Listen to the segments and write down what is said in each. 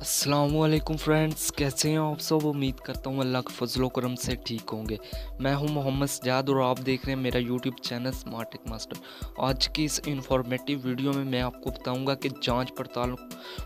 असलकुम फ्रेंड्स कैसे हैं आप सब? उम्मीद करता हूँ अल्लाह के फजलो करम से ठीक होंगे। मैं हूँ मोहम्मद सजाद और आप देख रहे हैं मेरा यूट्यूब चैनल स्मार्ट मास्टर आज की इस इंफॉर्मेटिव वीडियो में मैं आपको बताऊँगा कि जाँच पड़ताल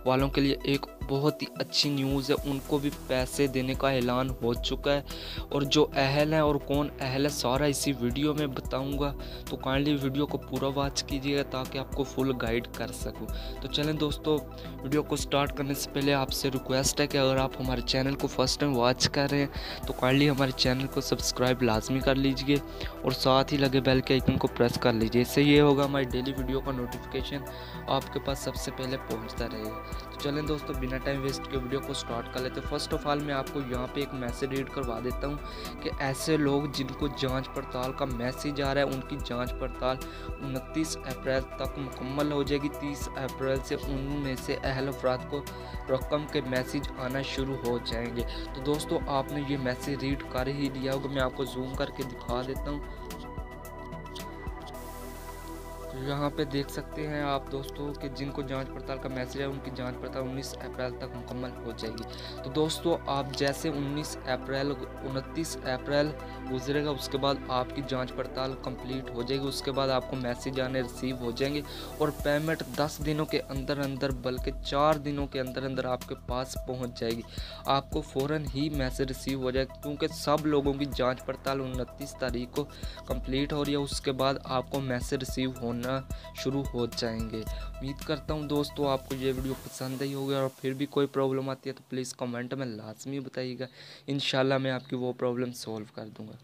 वालों के लिए एक बहुत ही अच्छी न्यूज़ है, उनको भी पैसे देने का ऐलान हो चुका है। और जो अहल है और कौन अहल है, सारा इसी वीडियो में बताऊँगा। तो काइंडली वीडियो को पूरा वॉच कीजिएगा ताकि आपको फुल गाइड कर सकूँ। तो चलें दोस्तों, वीडियो को स्टार्ट करने से पहले आपसे रिक्वेस्ट है कि अगर आप हमारे चैनल को फ़र्स्ट टाइम वॉच कर रहे हैं तो काइंडली हमारे चैनल को सब्सक्राइब लाजमी कर लीजिए और साथ ही लगे बेल के आइकन को प्रेस कर लीजिए। इससे ये होगा, हमारी डेली वीडियो का नोटिफिकेशन आपके पास सबसे पहले पहुँचता रहेगा। चलें दोस्तों, बिना टाइम वेस्ट के वीडियो को स्टार्ट कर लेते हैं। फ़र्स्ट ऑफ़ ऑल मैं आपको यहाँ पे एक मैसेज रीड करवा देता हूँ कि ऐसे लोग जिनको जाँच पड़ताल का मैसेज आ रहा है, उनकी जाँच पड़ताल 29 अप्रैल तक मुकम्मल हो जाएगी। 30 अप्रैल से उनमें से अहल अफराद को रकम के मैसेज आना शुरू हो जाएँगे। तो दोस्तों, आपने ये मैसेज रीड कर ही लिया होगा। मैं आपको जूम करके दिखा देता हूँ। यहाँ पे देख सकते हैं आप दोस्तों कि जिनको जाँच पड़ताल का मैसेज है, उनकी जाँच पड़ताल 19 अप्रैल तक मुकम्मल हो जाएगी। तो दोस्तों, आप जैसे 19 अप्रैल 29 अप्रैल गुजरेगा, उसके बाद आपकी जाँच पड़ताल कंप्लीट हो जाएगी, उसके बाद आपको मैसेज आने रिसीव हो जाएँगे और पेमेंट 10 दिनों के अंदर अंदर बल्कि चार दिनों के अंदर अंदर आपके पास पहुँच जाएगी। आपको फ़ौर ही मैसेज रिसीव हो जाएगा, क्योंकि सब लोगों की जाँच पड़ताल उनतीस तारीख को कंप्लीट हो रही है, उसके बाद आपको मैसेज रिसीव होना करना शुरू हो जाएँगे। उम्मीद करता हूँ दोस्तों आपको ये वीडियो पसंद ही होगा और फिर भी कोई प्रॉब्लम आती है तो प्लीज़ कमेंट में लाजमी बताइएगा। इन मैं आपकी वो प्रॉब्लम सॉल्व कर दूँगा।